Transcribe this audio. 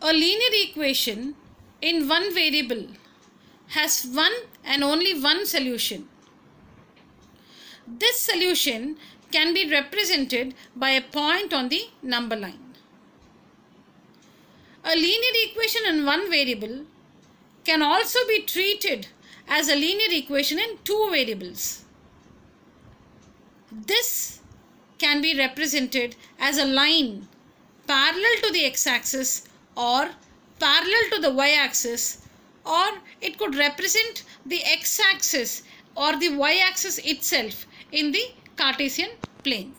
A linear equation in one variable has one and only one solution. This solution can be represented by a point on the number line. A linear equation in one variable can also be treated as a linear equation in two variables. This can be represented as a line parallel to the x-axis or parallel to the y-axis or it could represent the x-axis or the y-axis itself in the Cartesian plane.